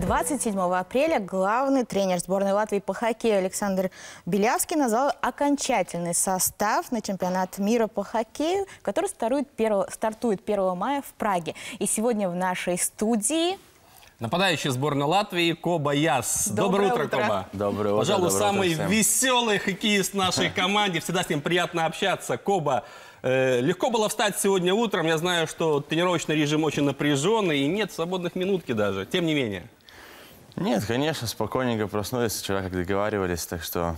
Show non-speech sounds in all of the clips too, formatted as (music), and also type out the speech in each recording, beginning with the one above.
27 апреля главный тренер сборной Латвии по хоккею Александр Белявский назвал окончательный состав на чемпионат мира по хоккею, который стартует 1, стартует 1 мая в Праге. И сегодня в нашей студии Нападающий сборной Латвии Коба Яс. Доброе утро, утро. Коба. Доброе утро, Пожалуй, доброе самый утро всем. веселый хоккеист нашей (laughs) команде. Всегда с ним приятно общаться. Коба, э, легко было встать сегодня утром. Я знаю, что тренировочный режим очень напряженный и нет свободных минутки даже. Тем не менее. Нет, конечно, спокойненько проснулись вчера, как договаривались, так что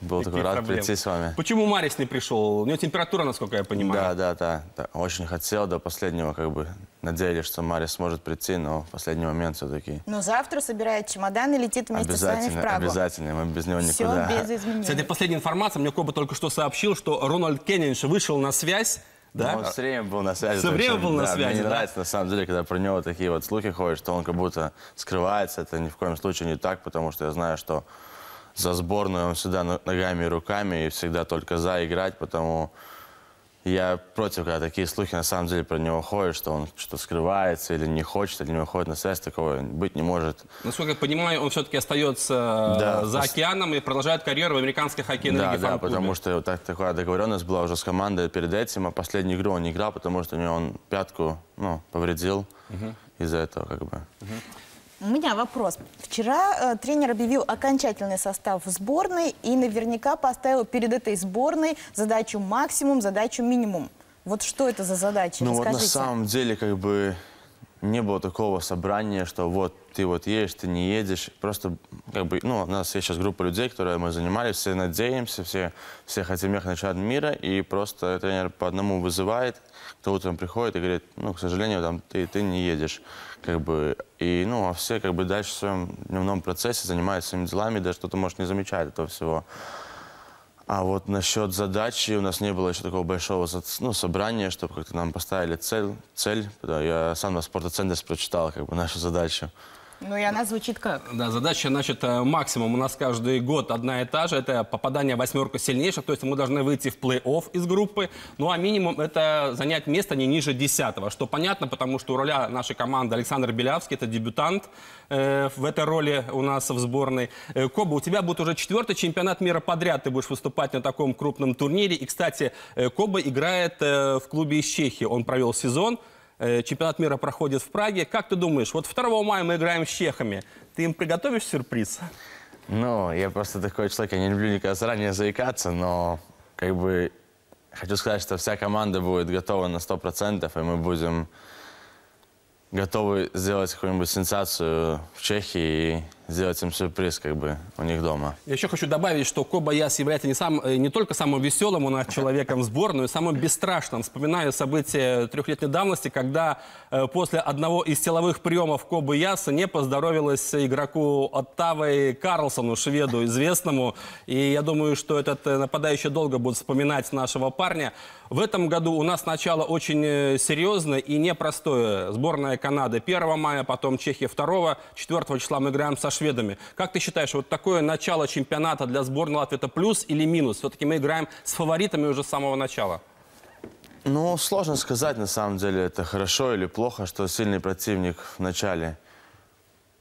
был такой Никаких рад проблем. прийти с вами. Почему Марис не пришел? У него температура, насколько я понимаю. Да, да, да, да. Очень хотел до последнего, как бы, надеялись, что Мария сможет прийти, но в последний момент все-таки ну, завтра собирает чемодан и летит вместе с вами в обязательно, Прагу. обязательно, мы без него Все никуда. без изменений. Кстати, последняя информация. Мне Коба только что сообщил, что Рональд Кеннинш вышел на связь. Да? Он все время был на связи. Так время был на да, связи, Мне не да? нравится, на самом деле, когда про него такие вот слухи ходят, что он как будто скрывается. Это ни в коем случае не так, потому что я знаю, что за сборную он всегда но- ногами и руками и всегда только за играть, потому я против, когда такие слухи на самом деле про него ходят, что он что-то скрывается или не хочет, или не выходит на связь, такого быть не может. Насколько я понимаю, он все-таки остается Да, э, за океаном и продолжает карьеру в американской хоккейной Да, лиге да, потому что так, такая договоренность была уже с командой перед этим, а последнюю игру он не играл, потому что у него он пятку ну, повредил из-за этого как бы. У меня вопрос. Вчера э, тренер объявил окончательный состав сборной и наверняка поставил перед этой сборной задачу максимум, задачу минимум. Вот что это за задача? Ну вот на Расскажите. самом деле как бы не было такого собрания, что вот ты вот едешь, ты не едешь. Просто как бы, ну, у нас есть сейчас группа людей, которые мы занимались, все надеемся, все, все хотим ехать на чемпионат мира, и просто тренер по одному вызывает, кто утром приходит и говорит, ну, к сожалению, там, ты, ты не едешь. Как бы, и, ну, а все как бы дальше в своем дневном процессе занимаются своими делами, даже кто-то, может, не замечает этого всего. А вот насчет задачи у нас не было еще такого большого ну, собрания, чтобы как-то нам поставили цель. цель. Я сам на спортоцентре прочитал как бы нашу задачу. Ну и она звучит как? Да, задача, значит, э, максимум у нас каждый год одна и та же. Это попадание в восьмерку сильнейших, то есть мы должны выйти в плей-офф из группы. Ну а минимум это занять место не ниже десятого, что понятно, потому что у руля нашей команды Александр Белявский, это дебютант э, в этой роли у нас в сборной. Э, Коба, у тебя будет уже четвертый чемпионат мира подряд, ты будешь выступать на таком крупном турнире. И, кстати, э, Коба играет э, в клубе из Чехии, он провел сезон. Э, Чемпионат мира проходит в Праге. Как ты думаешь, вот 2 мая мы играем с чехами. Ты им приготовишь сюрприз? Ну, я просто такой человек, я не люблю никогда заранее заикаться, но как бы хочу сказать, что вся команда будет готова на 100%, и мы будем готовы сделать какую-нибудь сенсацию в Чехии и сделать им сюрприз как бы у них дома. Я еще хочу добавить, что Коба Яс является не, сам, э, не только самым веселым у нас человеком в сборной, но и самым бесстрашным. Вспоминаю события трехлетней давности, когда э, после одного из силовых приемов Кобы Яса не поздоровилась игроку Оттавы Карлсону, шведу известному. И я думаю, что этот э, нападающий долго будет вспоминать нашего парня. В этом году у нас начало очень э, серьезное и непростое. Сборная Канады 1 мая, потом Чехия 2, 4 числа мы играем со шведами. Как ты считаешь, вот такое начало чемпионата для сборной Латвии это плюс или минус? Все-таки мы играем с фаворитами уже с самого начала. Ну, сложно сказать, на самом деле, это хорошо или плохо, что сильный противник в начале.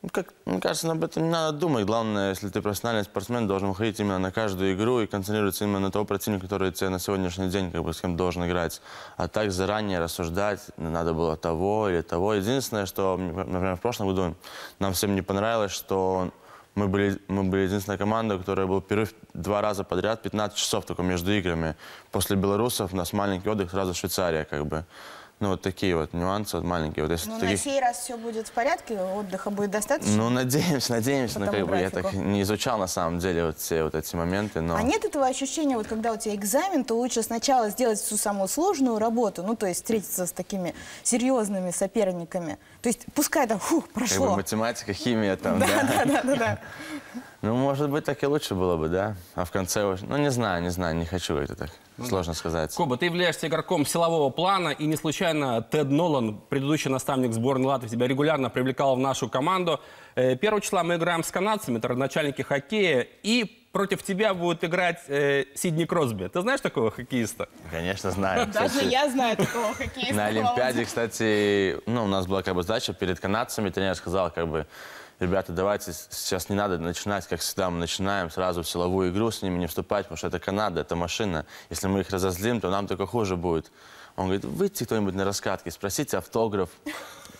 Ну, как, мне кажется, об этом не надо думать. Главное, если ты профессиональный спортсмен, должен выходить именно на каждую игру и концентрироваться именно на того противника, который тебе на сегодняшний день как бы с кем должен играть. А так заранее рассуждать, надо было того или того. Единственное, что, например, в прошлом году нам всем не понравилось, что мы были, мы были единственная команда, у которой был перерыв два раза подряд, 15 часов только между играми. После белорусов у нас маленький отдых, сразу Швейцария как бы. Ну, вот такие вот нюансы вот маленькие. Вот если Ну, на таких- сей раз все будет в порядке, отдыха будет достаточно. ну, надеемся, (laughs) надеемся. Но тому как бы я так не изучал на самом деле вот все вот эти моменты, но... А нет этого ощущения, вот когда у тебя экзамен, то лучше сначала сделать всю самую сложную работу, ну, то есть встретиться с такими серьезными соперниками. То есть пускай там, фух, Как бы прошло. математика, химия там, Да, да. да, да, да, да. (laughs) Ну, может быть, так и лучше было бы, да. А в конце уже... Ну, не знаю, не знаю, не хочу это так. Сложно сказать. Коба, ты являешься игроком силового плана, и не случайно Тед Нолан, предыдущий наставник сборной Латвии, тебя регулярно привлекал в нашу команду. Э, Первого числа мы играем с канадцами, это родоначальники хоккея, и против тебя будет играть э, Сидни Кросби. Ты знаешь такого хоккеиста? Конечно, знаю. (laughs) Даже я знаю такого хоккеиста. На Олимпиаде, кстати, ну, у нас была как бы задача перед канадцами. Тренер сказал, как бы, ребята, давайте сейчас не надо начинать, как всегда, мы начинаем сразу в силовую игру с ними не вступать, потому что это Канада, это машина. Если мы их разозлим, то нам только хуже будет. Он говорит, выйдите кто-нибудь на раскатке, спросите автограф,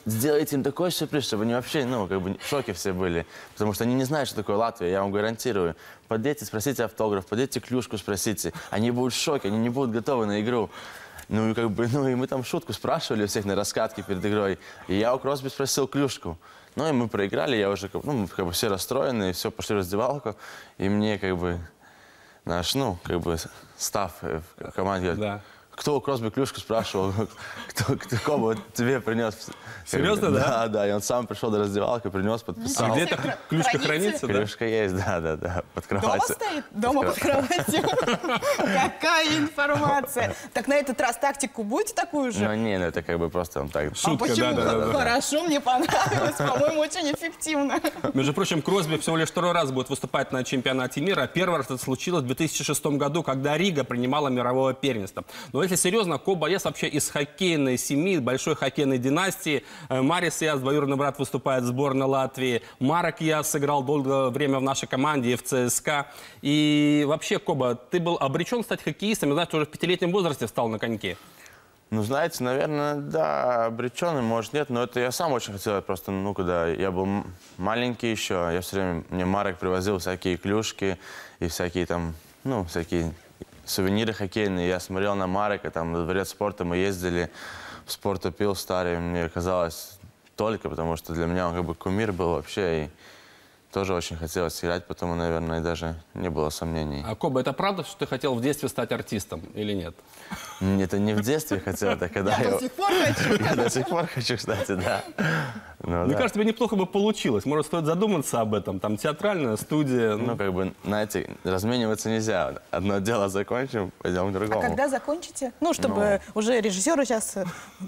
сделайте им такой сюрприз, чтобы они вообще, ну, как бы в шоке все были. Потому что они не знают, что такое Латвия, я вам гарантирую. Подойдите, спросите автограф, подойдите клюшку, спросите. Они будут в шоке, они не будут готовы на игру. Ну и как бы, (laughs) ну и мы там шутку спрашивали у всех на раскатке перед игрой. И я у Кросби спросил клюшку. Ну и мы проиграли, я уже, ну, как бы все расстроены, все, пошли в раздевалку. И мне как бы наш, ну, как бы став э, в команде Да. Кто у Кросби клюшку спрашивал, (laughs) кто, кто кого тебе принес. Серьезно, да? Да, да, и он сам пришел до раздевалки, принес, А подписал. где эта Хра- ключка хранится? да? Клюшка есть, да, да, да, под Дома кроватью. стоит? Дома под кроватью. (laughs) Какая информация. Так на этот раз тактику будете такую же? Ну, не, ну это как бы просто он так... А Шутка, почему? да, да, да, да. Хорошо, мне понравилось. По-моему, очень эффективно. Между прочим, Кросби всего лишь второй раз будет выступать на чемпионате мира. Первый раз это случилось в 2006 году, когда Рига принимала мировое первенство. Но если серьезно, Коба Яс вообще из хоккейной семьи, большой хоккейной династии. Э, Марис Яс, двоюродный брат, выступает в сборной Латвии. Марок Яс сыграл долгое время в нашей команде и в ЦСКА. И вообще, Коба, ты был обречен стать хоккеистом, знаешь, уже в пятилетнем возрасте встал на коньки. Ну, знаете, наверное, да, обреченный, может, нет, но это я сам очень хотел, просто, ну, когда я был маленький еще, я все время, мне Марок привозил всякие клюшки и всякие там, ну, всякие сувениры хоккейные, я смотрел на Марека, там, на дворец спорта мы ездили, в спортопил старый, мне казалось только, потому что для меня он как бы кумир был вообще, и тоже очень хотелось играть, потому, наверное, даже не было сомнений. А Коба, это правда, что ты хотел в детстве стать артистом или нет? Это не в детстве хотел, это когда Я я... до сих пор хочу. Я (laughs) до сих пор хочу, кстати, да. Ну, Мне кажется, тебе неплохо бы получилось. Может, стоит задуматься об этом. Там театральная студия. ну, Ну, как бы, знаете, размениваться нельзя. Одно дело закончим, пойдем к А другому. когда закончите? Ну, чтобы уже режиссеры сейчас,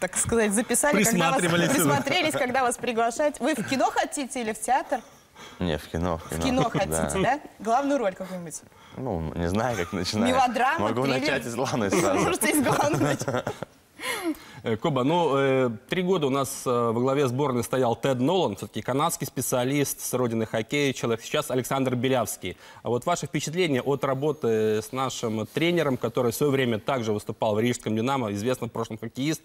так сказать, записали, когда вас Присматривались. присмотрелись, когда вас приглашать. Вы в кино хотите или в театр? Не, в кино. В кино, В кино (laughs) хотите, да? Главную роль какую-нибудь? Ну, не знаю, как начинать. Мелодрама, Могу триллер? начать из главной сразу. Можете из главной. э, Коба, ну, э, три года у нас э, во главе сборной стоял Тед Нолан, все-таки канадский специалист с родины хоккея, человек. Сейчас Александр Белявский. А вот ваши впечатления от работы с нашим тренером, который в свое время также выступал в Рижском «Динамо», известный в прошлом хоккеист.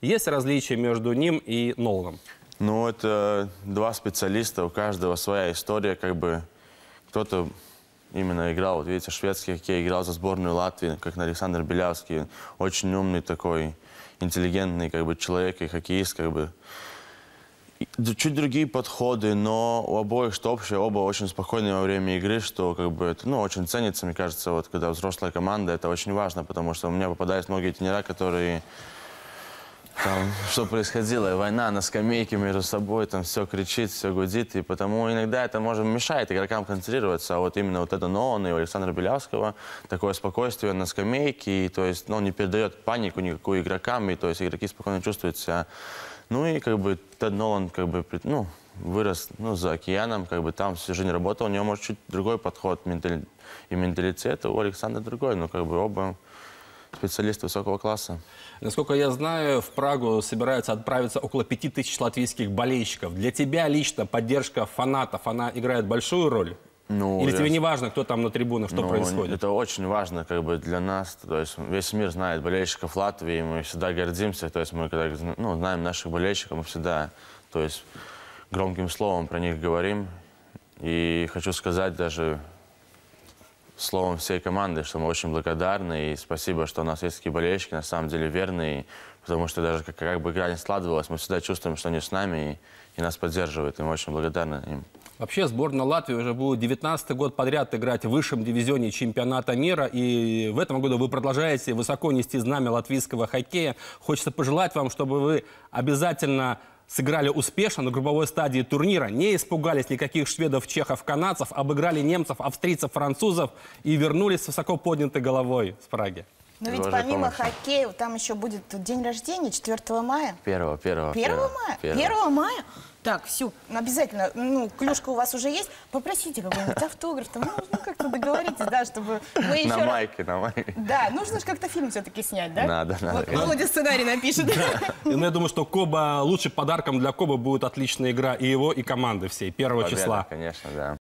Есть различия между ним и Ноланом? Ну, это два специалиста, у каждого своя история, как бы кто-то именно играл, вот видите, шведский хоккей, играл за сборную Латвии, как Александр Белявский, очень умный такой, интеллигентный как бы человек и хоккеист, как бы. Чуть другие подходы, но у обоих что общее, оба очень спокойные во время игры, что как бы это, ну, очень ценится, мне кажется, вот когда взрослая команда, это очень важно, потому что у меня попадаются многие тренера, которые там, что происходило, война на скамейке между собой, там все кричит, все гудит, и потому иногда это может мешает игрокам концентрироваться, а вот именно вот это Нолана и Александра Белявского, такое спокойствие на скамейке, и, то есть, ну, не передает панику никакую игрокам, и, то есть, игроки спокойно чувствуют себя. Ну, и, как бы, Тед Нолан, как бы, ну, вырос, ну, за океаном, как бы, там всю жизнь работал, у него, может, чуть другой подход ментали- и менталитет, у Александра другой, но, как бы, оба специалисты высокого класса. Насколько я знаю, в Прагу собираются отправиться около пяти тысяч латвийских болельщиков. Для тебя лично поддержка фанатов, она играет большую роль? Ну, Или я- тебе не важно, кто там на трибунах, что Ну, происходит? Это очень важно как бы для нас. То есть весь мир знает болельщиков Латвии, мы всегда гордимся. То есть мы когда ну, знаем наших болельщиков, мы всегда то есть, громким словом про них говорим. И хочу сказать даже словом всей команды, что мы очень благодарны. И спасибо, что у нас есть такие болельщики, на самом деле верные. Потому что даже как, как бы игра не складывалась, мы всегда чувствуем, что они с нами и, и нас поддерживают. И мы очень благодарны им. Вообще сборная Латвии уже будет 19 год подряд играть в высшем дивизионе чемпионата мира. И в этом году вы продолжаете высоко нести знамя латвийского хоккея. Хочется пожелать вам, чтобы вы обязательно сыграли успешно на групповой стадии турнира, не испугались никаких шведов, чехов, канадцев, обыграли немцев, австрийцев, французов и вернулись с высоко поднятой головой с Праги. Но ведь Божьей помимо помощью. хоккея, там еще будет день рождения 4 мая. Первого, первого. 1 мая? первого. 1 мая? Так, все, обязательно, ну, клюшка у вас уже есть, попросите какой-нибудь автограф, там, ну, ну, как-то договоритесь, да, чтобы мы еще... На майке, на майке. Да, нужно же как-то фильм все-таки снять, да? Надо, надо, Вот. Володя сценарий напишет. И, (laughs) ну, я думаю, что Коба, лучшим подарком для Коба будет отличная игра и его, и команды всей, первого Победа, числа. конечно, да.